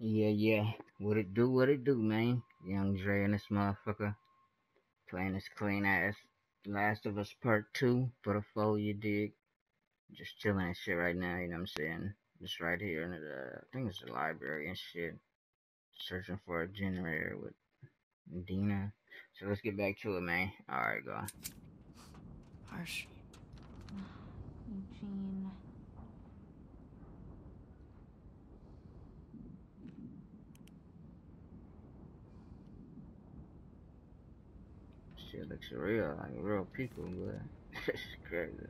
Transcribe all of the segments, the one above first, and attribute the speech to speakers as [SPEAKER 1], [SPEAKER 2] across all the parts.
[SPEAKER 1] Yeah, yeah. What it do, what it do, man. Young Dre and this motherfucker playing this clean ass Last of Us Part 2 for the foe, you dig? Just chilling and shit right now, you know what I'm saying? Just right here in the, I think it's the library and shit. Searching for a generator with Dina. So let's get back to it, man. Alright, go.
[SPEAKER 2] Harsh.
[SPEAKER 3] Eugene.
[SPEAKER 1] Shit looks real, like real people, but it's crazy.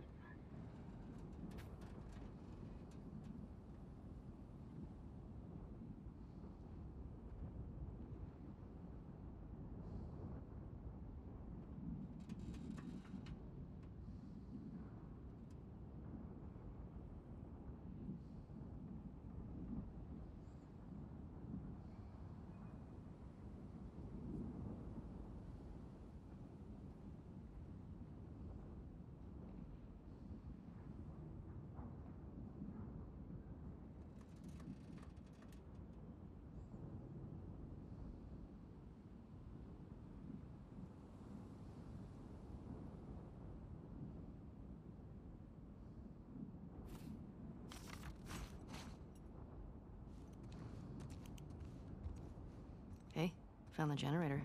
[SPEAKER 2] Found the generator.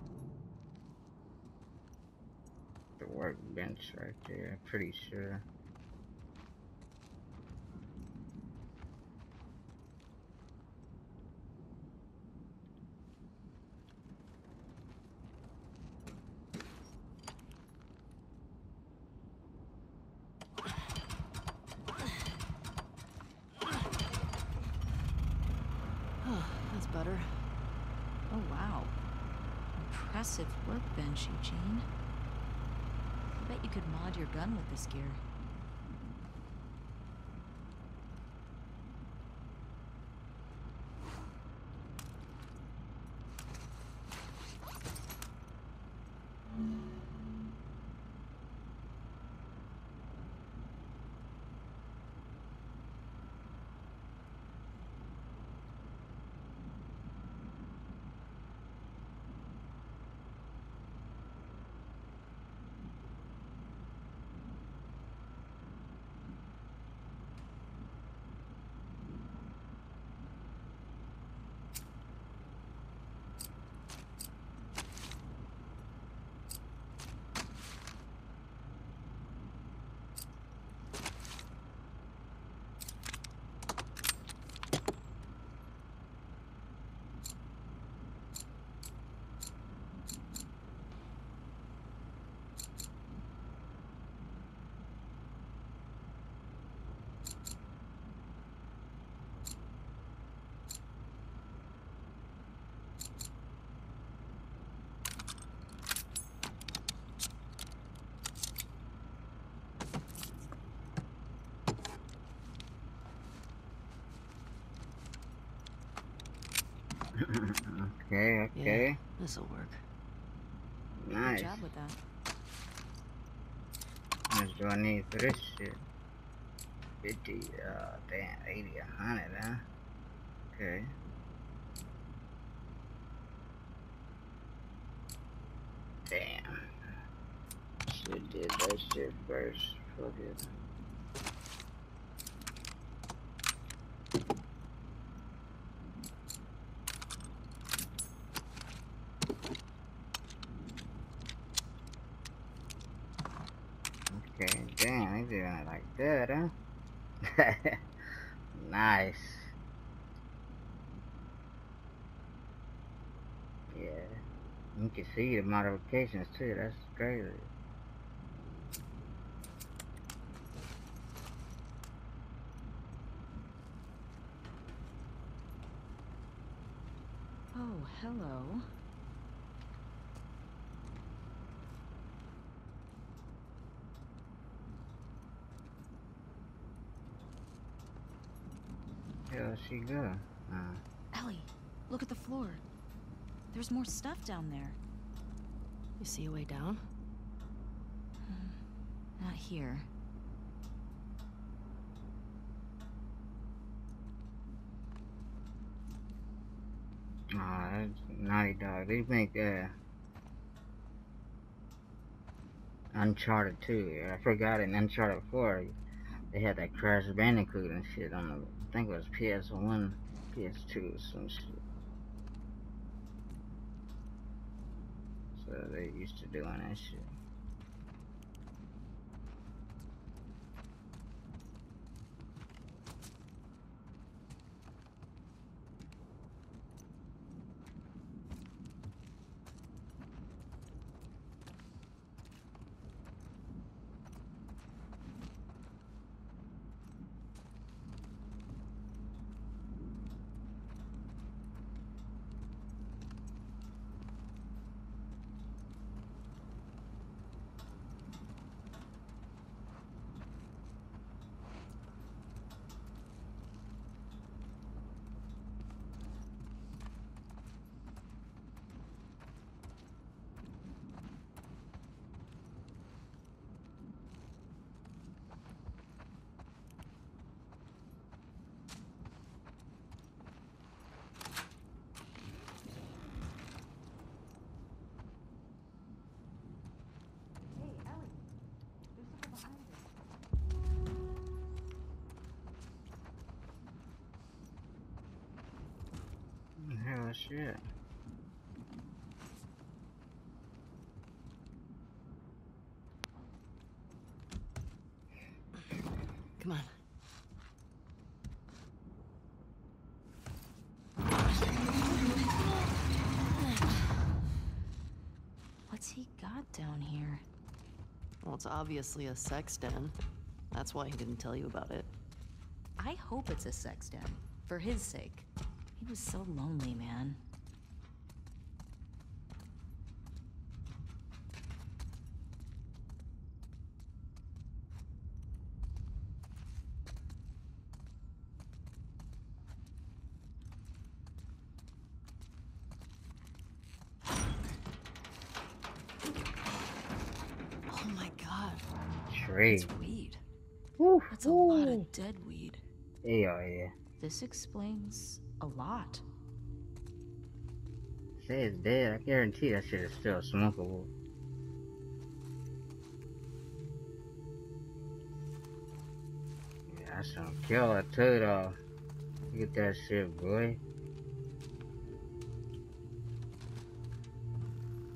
[SPEAKER 1] The workbench right there, pretty sure.
[SPEAKER 2] Oh, that's better.
[SPEAKER 3] Oh, wow. Impressive workbench, Eugene. I bet you could mod your gun with this gear.
[SPEAKER 1] Okay, okay.
[SPEAKER 2] This'll work.
[SPEAKER 1] Nice.
[SPEAKER 3] Good job with that.
[SPEAKER 1] How much do I need for this shit? 50, uh, damn, 80, 100, huh? Okay. Damn. Should did that shit first. Fuck it. Okay, damn, they doing it like that, huh? nice. Yeah, you can see the modifications too. That's crazy.
[SPEAKER 3] Oh, hello.
[SPEAKER 1] Hell, she go. Uh,
[SPEAKER 3] Ellie, look at the floor. There's more stuff down there.
[SPEAKER 2] You see a way down?
[SPEAKER 3] Not here.
[SPEAKER 1] Naughty Dog. They make uh Uncharted 2. I forgot in Uncharted 4 they had that Crash Bandicoot and shit on the I think it was PS1, PS2 some shit. So they used to doing that shit. Hell shit.
[SPEAKER 2] Come on.
[SPEAKER 3] What's he got down here?
[SPEAKER 2] Well, it's obviously a sex den. That's why he didn't tell you about it.
[SPEAKER 3] I hope it's a sex den. For his sake. He was so lonely, man.
[SPEAKER 2] Oh my god.
[SPEAKER 1] Tree.
[SPEAKER 2] Weed.
[SPEAKER 1] Woo,
[SPEAKER 3] That's a lot of dead weed.
[SPEAKER 1] Yeah, yeah.
[SPEAKER 3] This explains a lot.
[SPEAKER 1] Say it's dead. I guarantee that shit is still smokable. Yeah, that's some killer too. Look at that shit, boy.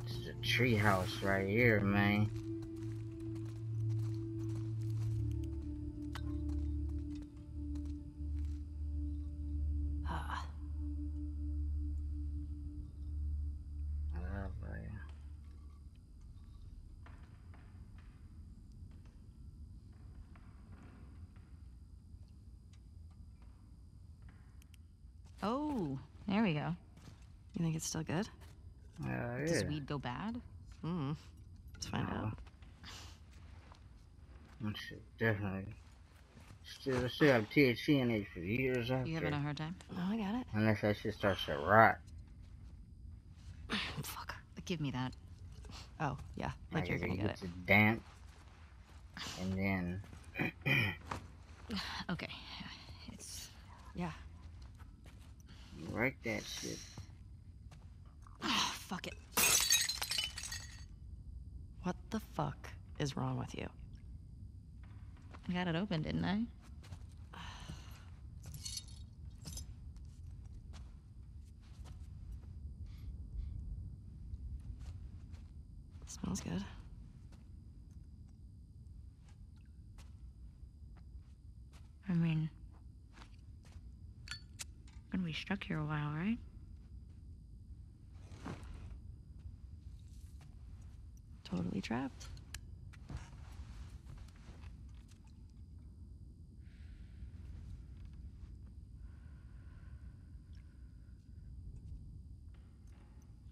[SPEAKER 1] This is a treehouse right here, man.
[SPEAKER 3] Oh, there we go.
[SPEAKER 2] you think it's still good?
[SPEAKER 1] Hell
[SPEAKER 3] Does weed go bad?
[SPEAKER 2] Hmm. Let's find
[SPEAKER 1] No.
[SPEAKER 2] out.
[SPEAKER 1] That shit definitely. Still, still have THC in it for years after.
[SPEAKER 3] You having a hard time?
[SPEAKER 2] No, I got it.
[SPEAKER 1] Unless that shit starts to rot.
[SPEAKER 3] Fuck. Give me that.
[SPEAKER 2] Oh, yeah. Like you're gonna
[SPEAKER 1] it
[SPEAKER 2] get it.
[SPEAKER 1] gets damp. And then.
[SPEAKER 3] Okay. It's.
[SPEAKER 2] Yeah.
[SPEAKER 1] You that shit.
[SPEAKER 3] Oh, fuck it.
[SPEAKER 2] What the fuck is wrong with you?
[SPEAKER 3] I got it open, didn't I?
[SPEAKER 2] smells good.
[SPEAKER 3] I mean. Gonna be stuck here a while, right?
[SPEAKER 2] Totally trapped.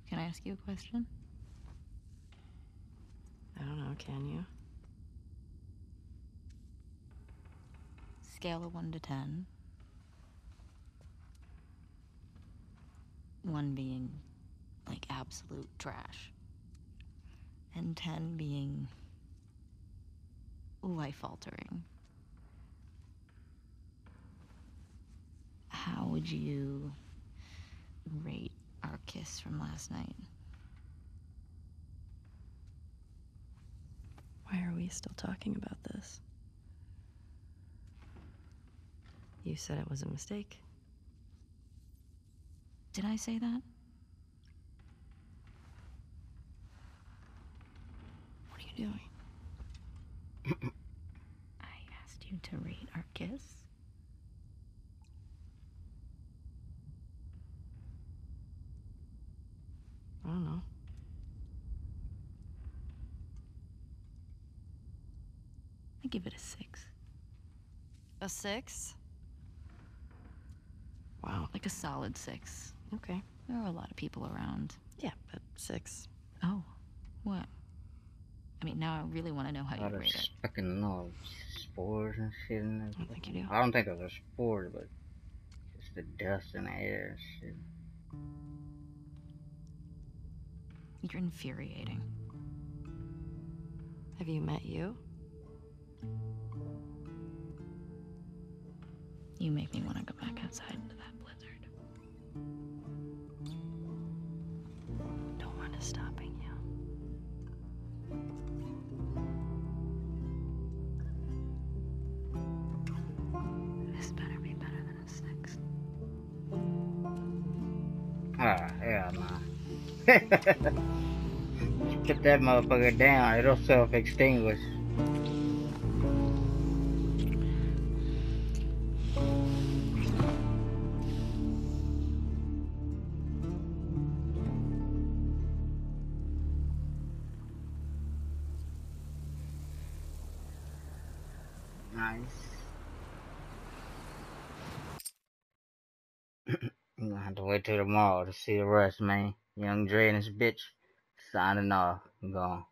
[SPEAKER 3] Can I ask you a question?
[SPEAKER 2] I don't know, can you?
[SPEAKER 3] Scale of 1 to 10. 1 being like absolute trash. And 10 being life altering. How would you rate our kiss from last night.
[SPEAKER 2] Why are we still talking about this? You said it was a mistake.
[SPEAKER 3] Did I say that?
[SPEAKER 2] What are you doing?
[SPEAKER 3] I asked you to rate our kiss.
[SPEAKER 2] I don't know.
[SPEAKER 3] I give it a six.
[SPEAKER 2] A six? Wow.
[SPEAKER 3] Like a solid six.
[SPEAKER 2] Okay.
[SPEAKER 3] There are a lot of people around.
[SPEAKER 2] Yeah, but six.
[SPEAKER 3] Oh, what? I mean, now I really want to know how
[SPEAKER 1] All
[SPEAKER 3] you
[SPEAKER 1] the
[SPEAKER 3] rate it.
[SPEAKER 1] fucking no spores and shit in there.
[SPEAKER 2] I don't think you do.
[SPEAKER 1] I don't think those are spores, but just the dust in the air and shit.
[SPEAKER 3] You're infuriating.
[SPEAKER 2] Have you met you?
[SPEAKER 3] You make me want to go back outside into that blizzard.
[SPEAKER 2] No one is stopping you.
[SPEAKER 3] This better be better than.
[SPEAKER 1] Ah. Put that motherfucker down, it'll self Nice. You gonna have to wait till tomorrow to see the rest, man. Young Dre and his bitch signing off. Gone.